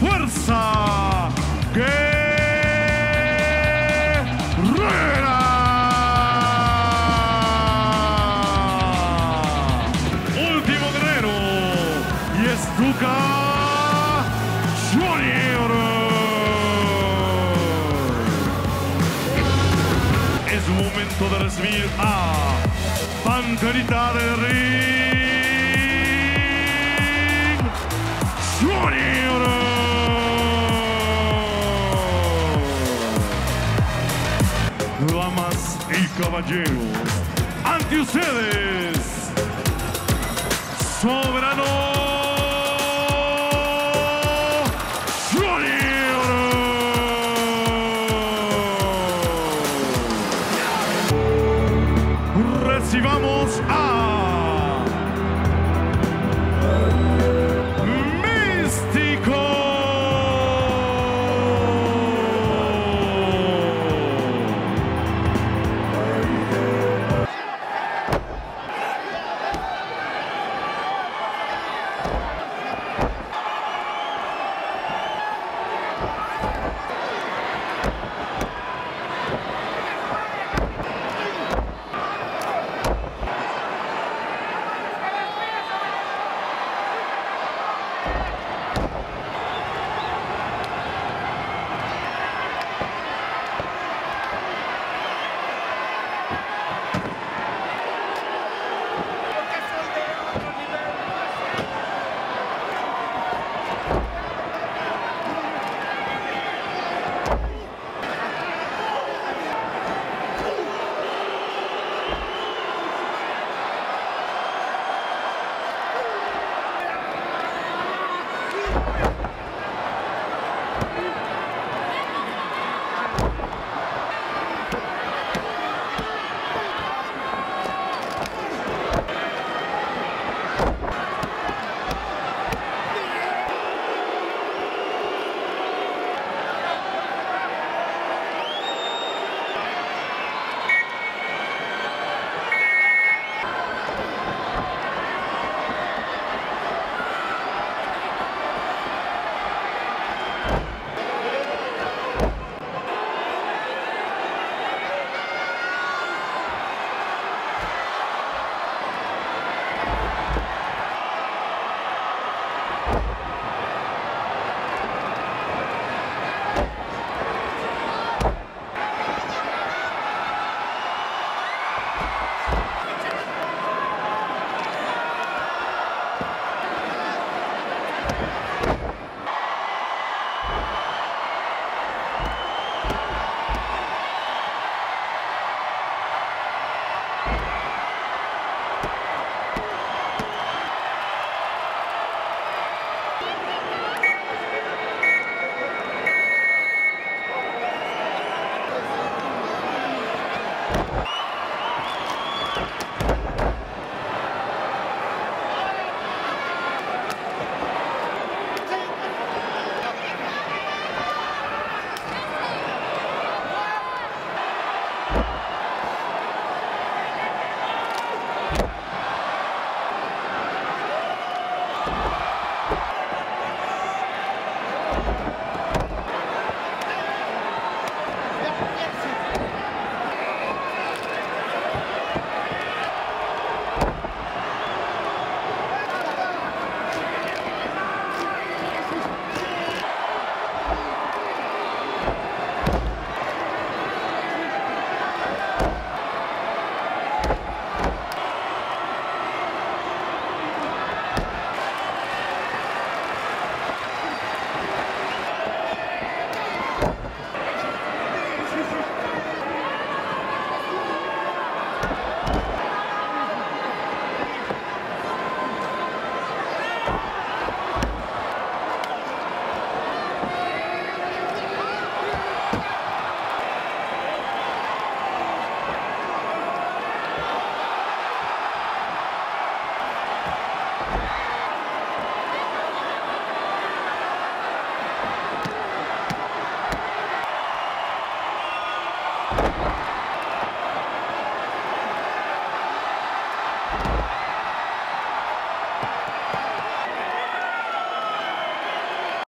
fuerza guerrera. Último guerrero y es Luca Junior. Es momento de recibir a Panterita del Ring caballeros, ante ustedes, soberano